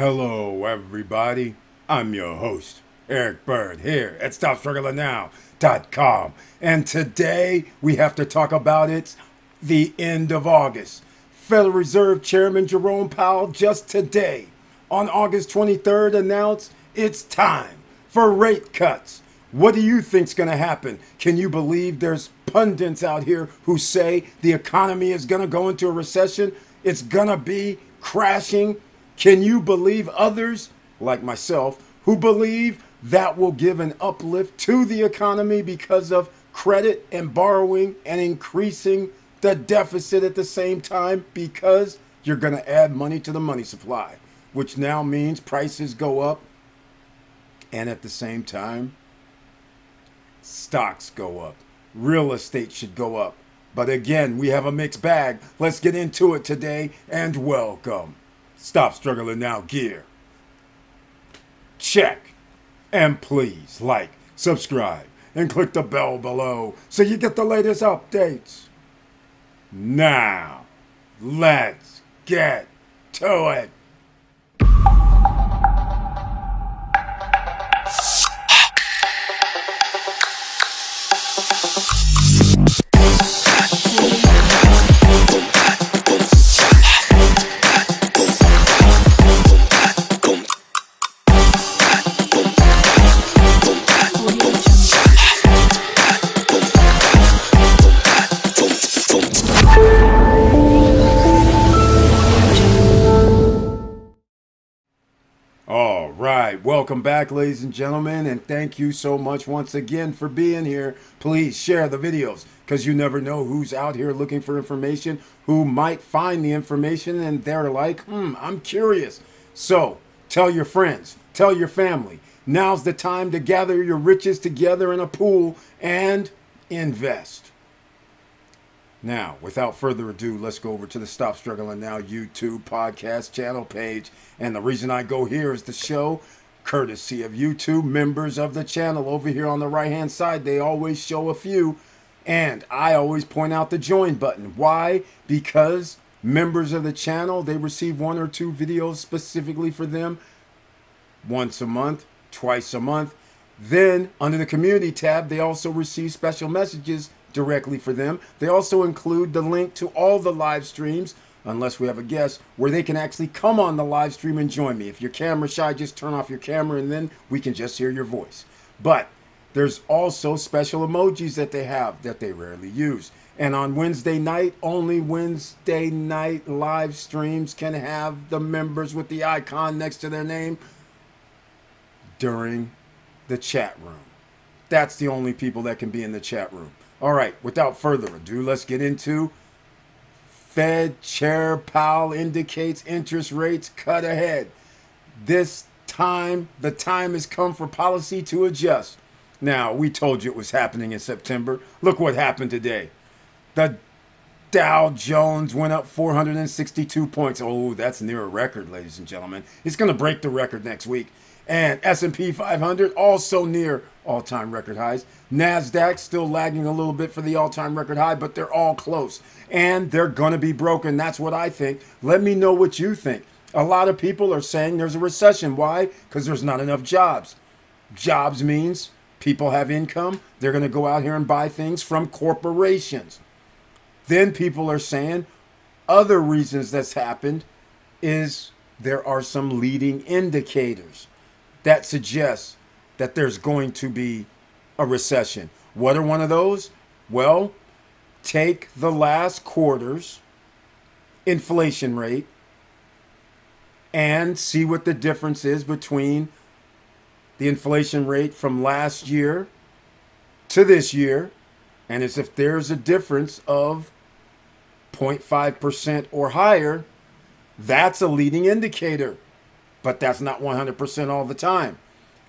Hello, everybody. I'm your host, Eric Bird, here at StopStrugglingNow.com. And today we have to talk about it the end of August. Federal Reserve Chairman Jerome Powell just today, on August 23rd, announced it's time for rate cuts. What do you think's going to happen? Can you believe there's pundits out here who say the economy is going to go into a recession? It's going to be crashing? Can you believe others, like myself, who believe that will give an uplift to the economy because of credit and borrowing and increasing the deficit at the same time because you're going to add money to the money supply, which now means prices go up and at the same time, stocks go up. Real estate should go up. But again, we have a mixed bag. Let's get into it today and welcome. Stop struggling now, gear. Check. And please like, subscribe, and click the bell below so you get the latest updates. Now, let's get to it. All right, welcome back, ladies and gentlemen, and thank you so much once again for being here. Please share the videos because you never know who's out here looking for information, who might find the information, and they're like, hmm, I'm curious. So tell your friends, tell your family. Now's the time to gather your riches together in a pool and invest. Now, without further ado, let's go over to the Stop Struggling Now YouTube podcast channel page. And the reason I go here is the show, courtesy of YouTube members of the channel. Over here on the right hand side, they always show a few. And I always point out the join button. Why? Because members of the channel, they receive one or two videos specifically for them once a month, twice a month. Then, under the community tab, they also receive special messages directly for them. They also include the link to all the live streams, unless we have a guest, where they can actually come on the live stream and join me. If you're camera shy, just turn off your camera and then we can just hear your voice. But there's also special emojis that they have that they rarely use. And on Wednesday night, only Wednesday night live streams can have the members with the icon next to their name during the chat room. That's the only people that can be in the chat room. All right, without further ado, let's get into Fed Chair Powell indicates interest rates cut ahead. This time, the time has come for policy to adjust. Now, we told you it was happening in September. Look what happened today. The Dow Jones went up 462 points. Oh, that's near a record, ladies and gentlemen. It's going to break the record next week and S&P 500 also near all-time record highs. Nasdaq still lagging a little bit for the all-time record high, but they're all close and they're going to be broken. That's what I think. Let me know what you think. A lot of people are saying there's a recession. Why? Because there's not enough jobs. Jobs means people have income. They're going to go out here and buy things from corporations. Then people are saying other reasons that's happened is there are some leading indicators that suggests that there's going to be a recession. What are one of those? Well, take the last quarter's inflation rate and see what the difference is between the inflation rate from last year to this year. And as if there's a difference of 0.5% or higher, that's a leading indicator but that's not 100% all the time.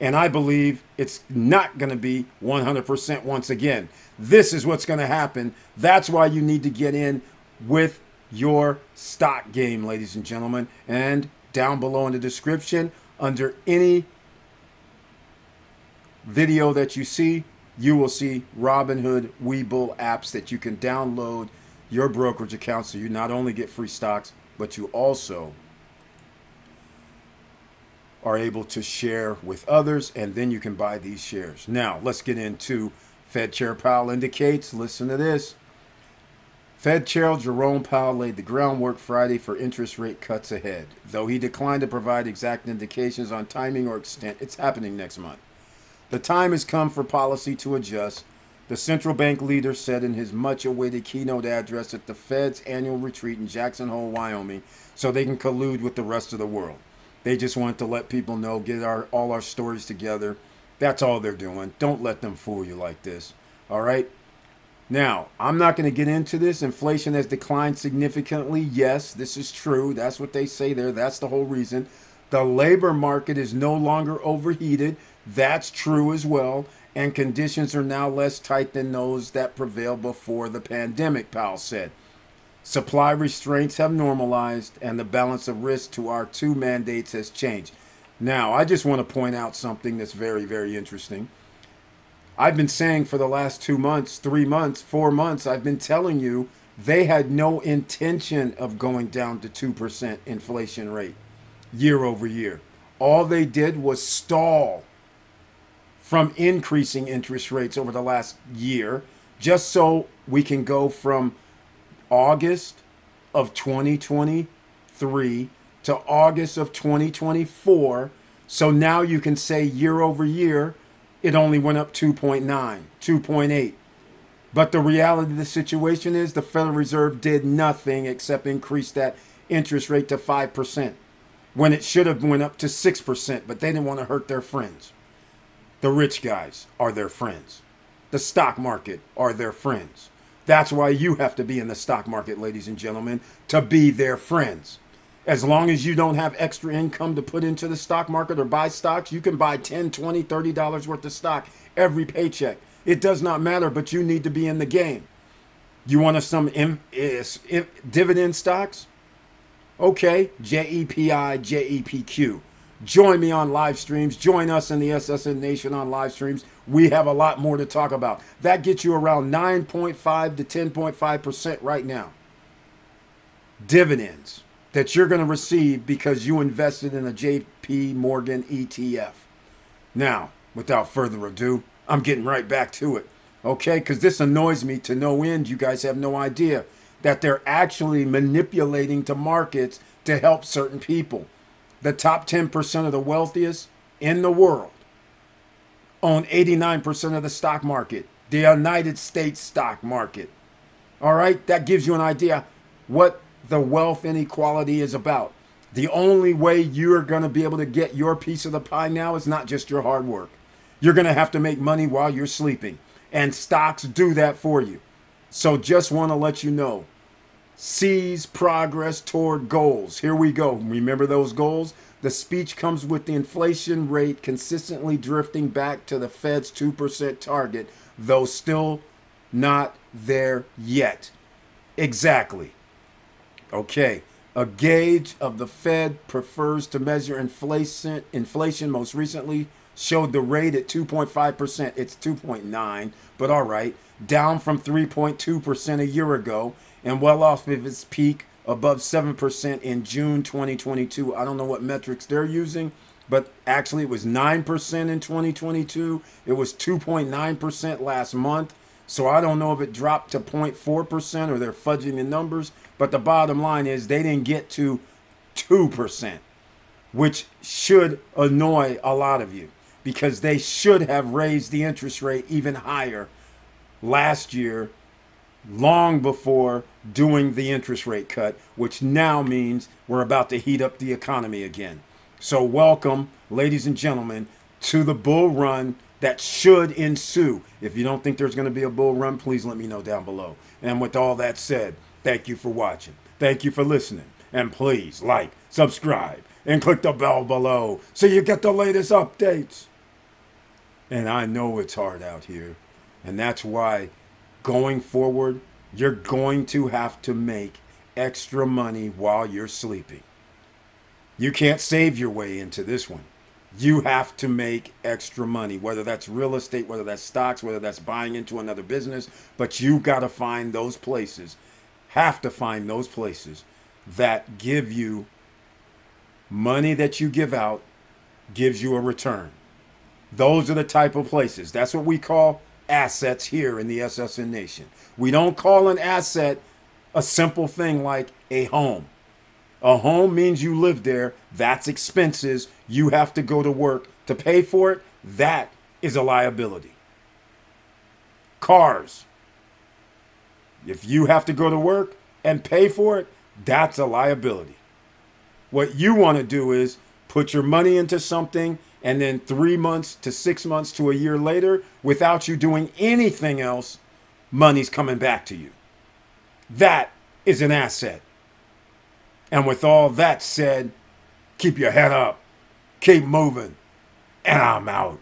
And I believe it's not going to be 100% once again. This is what's going to happen. That's why you need to get in with your stock game, ladies and gentlemen. And down below in the description, under any video that you see, you will see Robinhood Webull apps that you can download your brokerage account so you not only get free stocks, but you also are able to share with others, and then you can buy these shares. Now, let's get into Fed Chair Powell indicates. Listen to this. Fed Chair Jerome Powell laid the groundwork Friday for interest rate cuts ahead. Though he declined to provide exact indications on timing or extent, it's happening next month. The time has come for policy to adjust, the central bank leader said in his much awaited keynote address at the Fed's annual retreat in Jackson Hole, Wyoming, so they can collude with the rest of the world. They just want to let people know, get our all our stories together. That's all they're doing. Don't let them fool you like this. All right? Now, I'm not going to get into this. Inflation has declined significantly. Yes, this is true. That's what they say there. That's the whole reason. The labor market is no longer overheated. That's true as well. And conditions are now less tight than those that prevailed before the pandemic, Powell said. Supply restraints have normalized, and the balance of risk to our two mandates has changed. Now, I just want to point out something that's very, very interesting. I've been saying for the last two months, three months, four months, I've been telling you they had no intention of going down to 2% inflation rate year over year. All they did was stall from increasing interest rates over the last year just so we can go from August of 2023 to August of 2024. So now you can say year over year, it only went up 2.9, 2.8. But the reality of the situation is the Federal Reserve did nothing except increase that interest rate to 5% when it should have went up to 6%, but they didn't want to hurt their friends. The rich guys are their friends. The stock market are their friends. That's why you have to be in the stock market, ladies and gentlemen, to be their friends. As long as you don't have extra income to put into the stock market or buy stocks, you can buy 10, 20, 30 dollars worth of stock every paycheck. It does not matter, but you need to be in the game. You want some dividend stocks? Okay, JEPI, JEPQ. Join me on live streams. Join us in the SSN Nation on live streams. We have a lot more to talk about. That gets you around 9.5 to 10.5% right now. Dividends that you're going to receive because you invested in a JP Morgan ETF. Now, without further ado, I'm getting right back to it. Okay, because this annoys me to no end. You guys have no idea that they're actually manipulating to markets to help certain people the top 10% of the wealthiest in the world own 89% of the stock market, the United States stock market. All right, that gives you an idea what the wealth inequality is about. The only way you're going to be able to get your piece of the pie now is not just your hard work. You're going to have to make money while you're sleeping, and stocks do that for you. So just want to let you know sees progress toward goals. Here we go. Remember those goals? The speech comes with the inflation rate consistently drifting back to the Fed's 2% target, though still not there yet. Exactly. Okay. A gauge of the Fed prefers to measure inflation. Inflation most recently showed the rate at 2.5%. It's 2.9, but all right. Down from 3.2% a year ago and well off of its peak above 7% in June 2022. I don't know what metrics they're using, but actually it was 9% in 2022. It was 2.9% last month. So I don't know if it dropped to 0.4% or they're fudging the numbers, but the bottom line is they didn't get to 2%, which should annoy a lot of you because they should have raised the interest rate even higher last year long before doing the interest rate cut, which now means we're about to heat up the economy again. So, welcome, ladies and gentlemen, to the bull run that should ensue. If you don't think there's going to be a bull run, please let me know down below. And with all that said, thank you for watching. Thank you for listening. And please like, subscribe, and click the bell below so you get the latest updates. And I know it's hard out here. And that's why going forward, you're going to have to make extra money while you're sleeping. You can't save your way into this one. You have to make extra money, whether that's real estate, whether that's stocks, whether that's buying into another business. But you got to find those places, have to find those places that give you money that you give out gives you a return. Those are the type of places. That's what we call assets here in the SSN Nation. We don't call an asset a simple thing like a home. A home means you live there. That's expenses. You have to go to work to pay for it. That is a liability. Cars. If you have to go to work and pay for it, that's a liability. What you want to do is put your money into something and then three months to six months to a year later, without you doing anything else, money's coming back to you. That is an asset. And with all that said, keep your head up, keep moving, and I'm out.